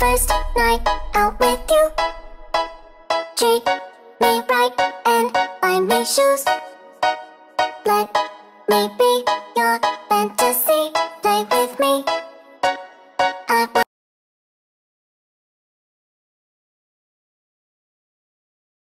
first night out with you. Treat me right and buy me shoes. Let me be your fantasy. Play with me.